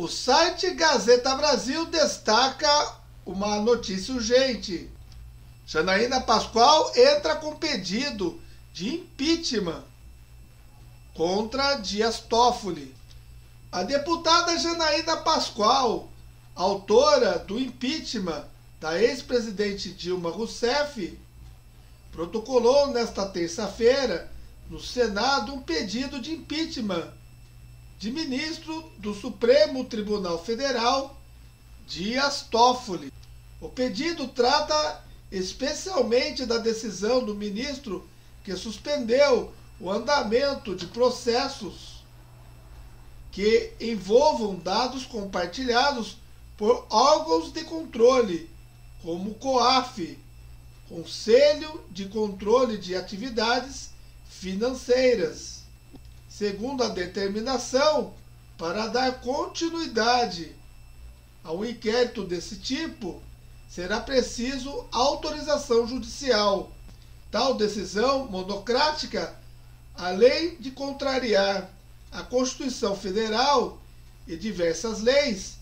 O site Gazeta Brasil destaca uma notícia urgente. Janaína Pascoal entra com pedido de impeachment contra Dias Toffoli. A deputada Janaína Pascoal, autora do impeachment da ex-presidente Dilma Rousseff, protocolou nesta terça-feira no Senado um pedido de impeachment de ministro do Supremo Tribunal Federal, Dias Toffoli. O pedido trata especialmente da decisão do ministro que suspendeu o andamento de processos que envolvam dados compartilhados por órgãos de controle, como o COAF, Conselho de Controle de Atividades Financeiras segundo a determinação, para dar continuidade a um inquérito desse tipo, será preciso autorização judicial. Tal decisão monocrática, além de contrariar a Constituição Federal e diversas leis,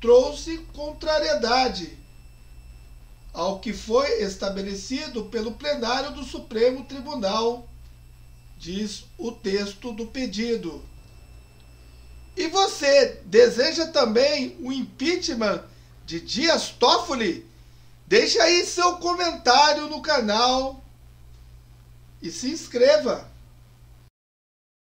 trouxe contrariedade ao que foi estabelecido pelo plenário do Supremo Tribunal diz o texto do pedido. E você deseja também o impeachment de Dias Toffoli? Deixe aí seu comentário no canal e se inscreva.